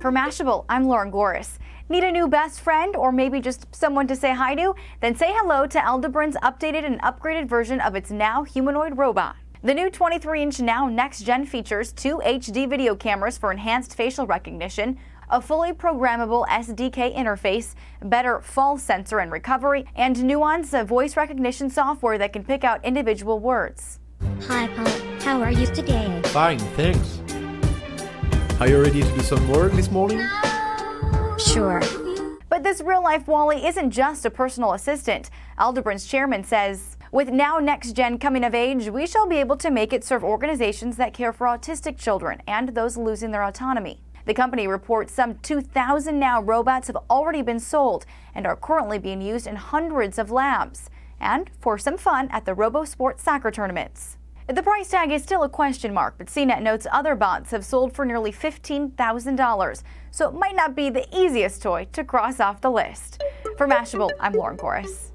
For Mashable, I'm Lauren Goris. Need a new best friend or maybe just someone to say hi to? Then say hello to Aldebaran's updated and upgraded version of its NAO humanoid robot. The new 23-inch NAO Next Gen features two HD video cameras for enhanced facial recognition, a fully programmable SDK interface, better fall sensor and recovery, and Nuance voice recognition software that can pick out individual words. Hi, Pop. How are you today? Fine, thanks. Are you ready to do some work this morning? Sure. But this real-life WALL-E isn't just a personal assistant. Aldebaran's chairman says, with NAO Next Gen coming of age, we shall be able to make it serve organizations that care for autistic children and those losing their autonomy. The company reports some 2,000 NAO robots have already been sold and are currently being used in hundreds of labs. And for some fun at the RoboSport soccer tournaments. The price tag is still a question mark, but CNET notes other bots have sold for nearly $15,000, so it might not be the easiest toy to cross off the list. For Mashable, I'm Lauren Goris.